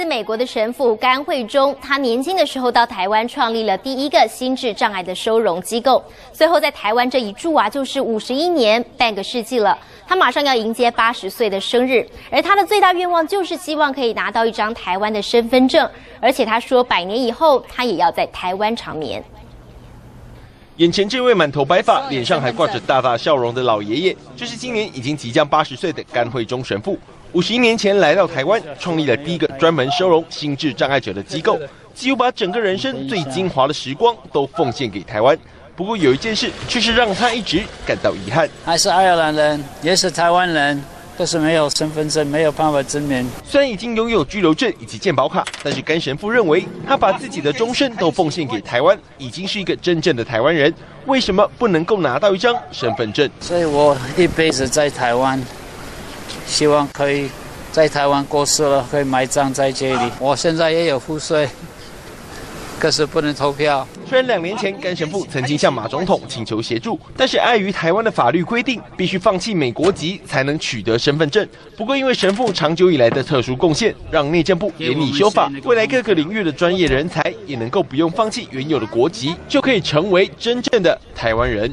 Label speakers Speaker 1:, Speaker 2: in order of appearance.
Speaker 1: 自美国的神父甘惠忠，他年轻的时候到台湾创立了第一个心智障碍的收容机构，最后在台湾这一住啊就是五十一年，半个世纪了。他马上要迎接八十岁的生日，而他的最大愿望就是希望可以拿到一张台湾的身份证，而且他说百年以后他也要在台湾长眠。
Speaker 2: 眼前这位满头白发、脸上还挂着大大笑容的老爷爷，就是今年已经即将八十岁的甘惠中神父。五十一年前来到台湾，创立了第一个专门收容心智障碍者的机构，几乎把整个人生最精华的时光都奉献给台湾。不过有一件事却是让他一直感到遗憾。
Speaker 3: 还是爱尔兰人，也是台湾人，都是没有身份证，没有办法证明。
Speaker 2: 虽然已经拥有居留证以及健保卡，但是甘神父认为，他把自己的终身都奉献给台湾，已经是一个真正的台湾人。为什么不能够拿到一张身份证？
Speaker 3: 所以我一辈子在台湾。希望可以在台湾过世了，可以埋葬在这里。我现在也有赋税，可是不能投票。
Speaker 2: 虽然两年前甘神父曾经向马总统请求协助，但是碍于台湾的法律规定，必须放弃美国籍才能取得身份证。不过因为神父长久以来的特殊贡献，让内政部严厉修法，未来各个领域的专业人才也能够不用放弃原有的国籍，就可以成为真正的台湾人。